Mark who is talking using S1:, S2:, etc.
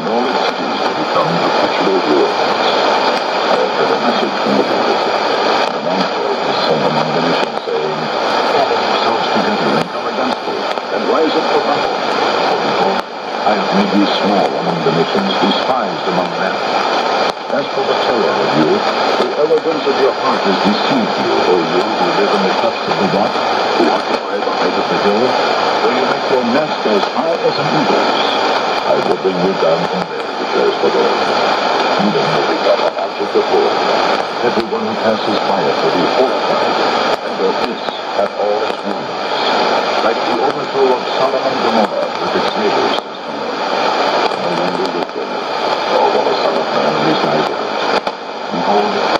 S1: and all its cities to become perpetual ruins. I have heard a message from the prophet. An angel was sent among the nations saying, Gather yourselves together and come against me, and rise up for battle. For behold, I have made you small among the nations, despised among men. As for the terror of you, the arrogance of your heart has deceived you, O you who live in the clefts of the rock, who occupy the height of the hill, where you make your nest as high as an eagle's. I will bring you down from there, declares the Lord. Edom will become an object of horror. Everyone who passes by it will be horrified, and will hiss at all its ruins. Like the overthrow of Sodom and Gomorrah with its neighbors is the Lord. No longer live in nor will the Son of Man reside in it. Behold,